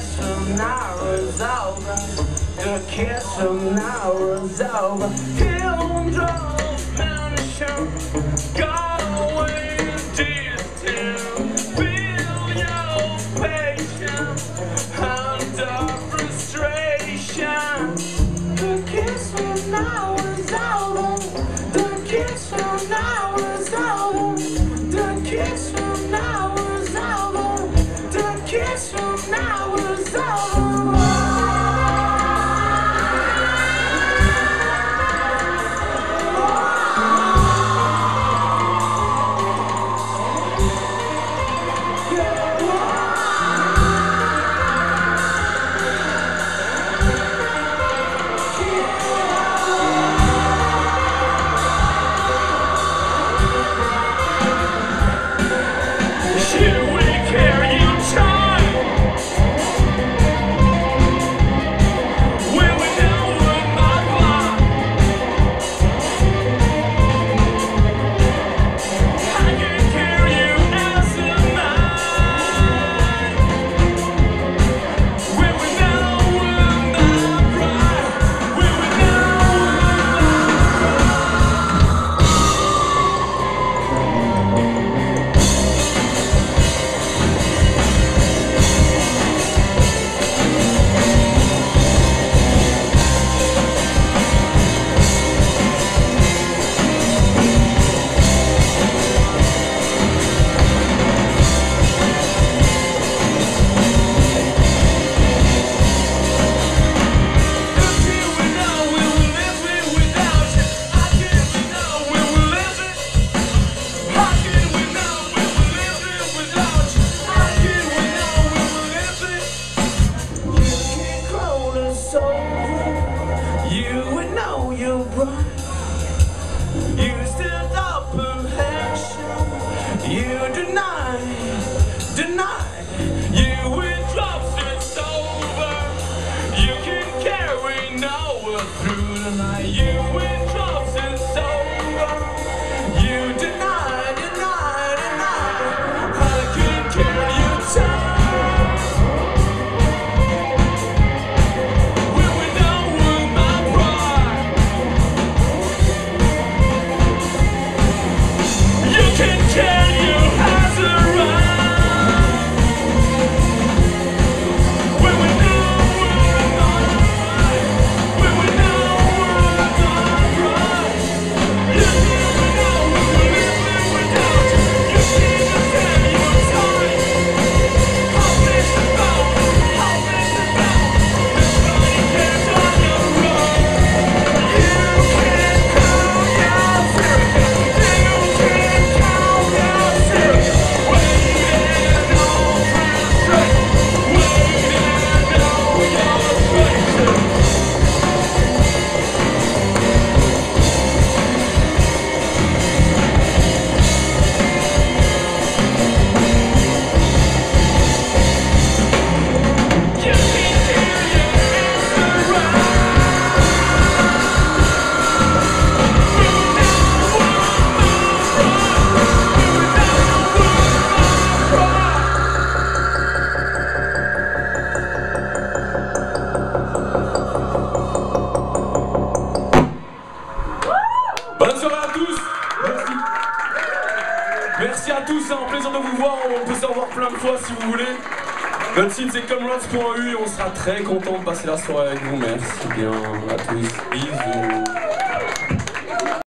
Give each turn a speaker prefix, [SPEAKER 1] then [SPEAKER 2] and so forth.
[SPEAKER 1] kiss him now resolve. The kiss him now over. Drop. God. You deny, deny. can tell you how
[SPEAKER 2] to plein de fois si vous voulez. Votre site c'est comrades.eu et on sera très content de passer la soirée avec vous. Merci bien à tous. Bisous.